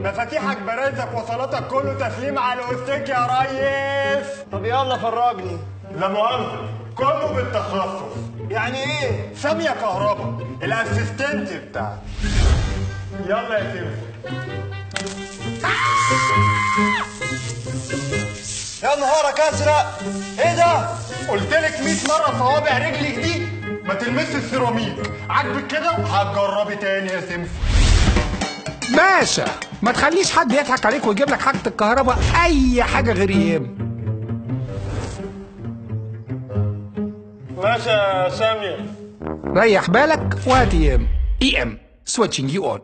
مفاتيحك برازك وصلاتك كله تسليم على الاوستيك يا ريس. طب يلا فرجني. لا مؤاخذة كله بالتخصص. يعني إيه؟ سامية كهربا ال assistant بتاعك. يلا يا سيف. يا نهارك أزرق. إيه ده؟ قلت لك 100 مرة صوابع رجلك دي. ما تلمسش السيراميك. عاجبك كده؟ هتجربي تاني يا سمسم باشا ما تخليش حد يضحك عليك ويجيب لك حاجة الكهرباء أي حاجة غير يم ماشي يا سامية ريح بالك وهات يم اي إم. switching you on